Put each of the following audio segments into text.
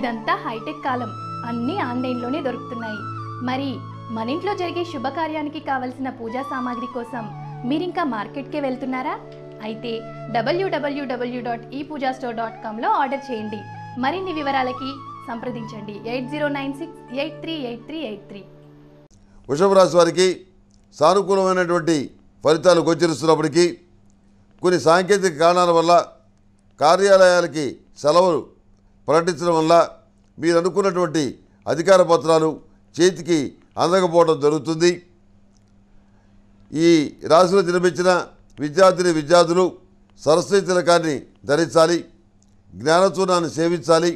ఇదంతా హైటెక్ కాలం. అన్నీ ఆన్లైన్లోనే దొరుకుతున్నాయి. మరి మన ఇంట్లో జరిగే శుభకార్యానికి కావలసిన పూజా సామాగ్రి కోసం మీరింకా మార్కెట్కే వెళ్తున్నారా? అయితే W W W dot E Pooja store dot కామ్లో order చేయండి. మరిన్ని వివరాలకి సంప్రదించండి. Eight zero nine six eight three eight three eight three. వృషభ రాశి వారికి సానుకూలమైనటువంటి ఫలితాలు గోచరిస్తున్నప్పటికీ కొన్ని సాంకేతిక కారణాల వల్ల కార్యాలయాలకి సెలవులు ప్రకటించడం వల్ల మీరు అనుకున్నటువంటి అధికార పత్రాలు చేతికి అందకపోవడం జరుగుతుంది. ఈ రాశిలో జన్మించిన విద్యార్థిని విద్యార్థులు సరస్వతి తిలకాన్ని ధరించాలి జ్ఞానచూర్ణాన్ని సేవించాలి.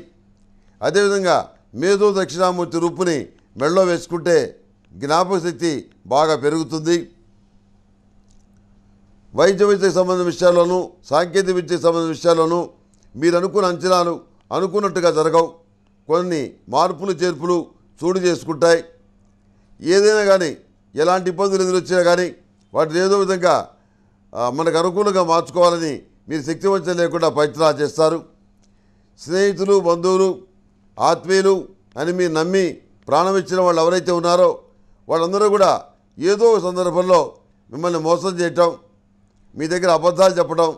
అదేవిధంగా మేధో దక్షిణామూర్తి రూపుని మెడలో వేసుకుంటే జ్ఞాపక శక్తి బాగా పెరుగుతుంది. వైద్య విద్యకు సంబంధించిన విషయాల్లోనూ సాంకేతిక విద్యకు సంబంధించిన విషయాల్లోనూ మీరు అనుకున్న అంచనాలు అనుకున్నట్టుగా జరగవు. కొన్ని మార్పులు చేర్పులు చూడు చేసుకుంటాయి. ఏదైనా కానీ ఎలాంటి ఇబ్బందులు ఎదురొచ్చినా కానీ వాటిని ఏదో విధంగా మనకు అనుకూలంగా మార్చుకోవాలని మీరు శక్తివంచం లేకుండా ప్రయత్నాలు చేస్తారు. స్నేహితులు బంధువులు ఆత్మీయులు అని మీరు నమ్మి ప్రాణం ఇచ్చిన వాళ్ళు ఎవరైతే ఉన్నారో వాళ్ళందరూ కూడా ఏదో ఒక సందర్భంలో మిమ్మల్ని మోసం చేయటం మీ దగ్గర అబద్ధాలు చెప్పడం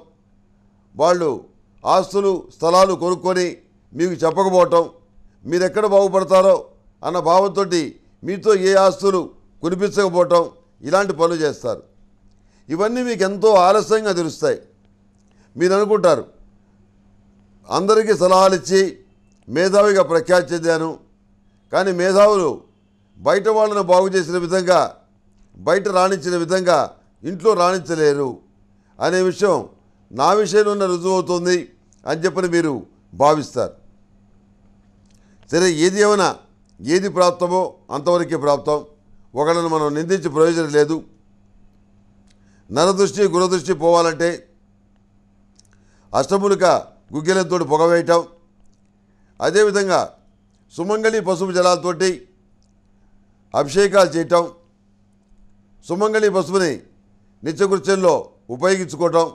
వాళ్ళు ఆస్తులు స్థలాలు కొనుక్కొని మీకు చెప్పకపోవటం మీరు ఎక్కడ బాగుపడతారో అన్న భావంతో మీతో ఏ ఆస్తులు కురిపించకపోవటం ఇలాంటి పనులు చేస్తారు. ఇవన్నీ మీకు ఎంతో ఆలస్యంగా తెలుస్తాయి. మీరు అనుకుంటారు అందరికీ సలహాలు ఇచ్చి మేధావిగా ప్రఖ్యాతి చెందాను కానీ మేధావులు బయట వాళ్ళను బాగు చేసిన విధంగా బయట రాణించిన విధంగా ఇంట్లో రాణించలేరు అనే విషయం నా విషయంలోనే రుజువు అవుతుంది అని చెప్పని మీరు భావిస్తారు. సరే ఏది ఏమైనా ఏది ప్రాప్తమో అంతవరకే ప్రాప్తం. ఒకళ్ళని మనం నిందించి ప్రయోజనం లేదు. నరదృష్టి గురదృష్టి పోవాలంటే అష్టములిక గుగ్గిలంతో పొగవేయటం. అదేవిధంగా సుమంగళి పసుపు జలాలతోటి అభిషేకాలు చేయటం. సుమంగళి పసుపుని నిత్యకృత్యంలో ఉపయోగించుకోవటం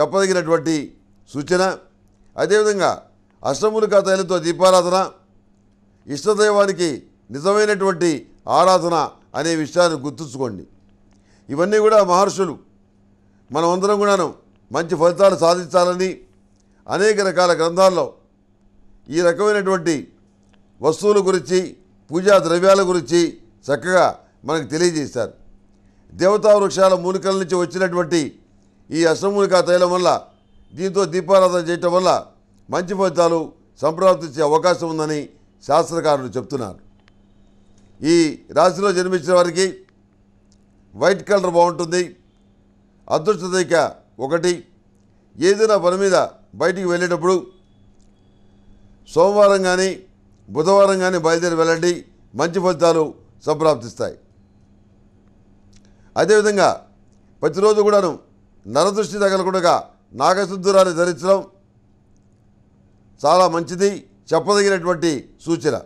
చెప్పదగినటువంటి సూచన. అదేవిధంగా అష్టములిక తైలంతో దీపారాధన. ఇష్టదైవానికి నిజమైనటువంటి ఆరాధన అనే విషయాన్ని గుర్తుంచుకోండి. ఇవన్నీ కూడా మహర్షులు మనమందరం కూడాను మంచి ఫలితాలు సాధించాలని అనేక రకాల గ్రంథాల్లో ఈ రకమైనటువంటి వస్తువుల గురించి పూజా ద్రవ్యాల గురించి చక్కగా మనకు తెలియజేశారు. దేవతా వృక్షాల మూలికల నుంచి వచ్చినటువంటి ఈ అష్టమూలికా తైలం వల్ల దీంతో దీపారాధన చేయటం వల్ల మంచి ఫలితాలు సంప్రాప్తించే అవకాశం ఉందని శాస్త్రకారులు చెప్తున్నారు. ఈ రాశిలో జన్మించిన వారికి వైట్ కలర్ బాగుంటుంది అదృష్ట ఒకటి. ఏదైనా పని మీద బయటికి వెళ్ళేటప్పుడు సోమవారం కానీ బుధవారం కానీ బయలుదేరి వెళ్ళండి మంచి ఫలితాలు సంప్రాప్తిస్తాయి. అదేవిధంగా ప్రతిరోజు కూడాను నరదృష్టి తగలకుండా నాగశుద్ధురాన్ని ధరించడం చాలా మంచిది. చెప్పదగినటువంటి సూచన.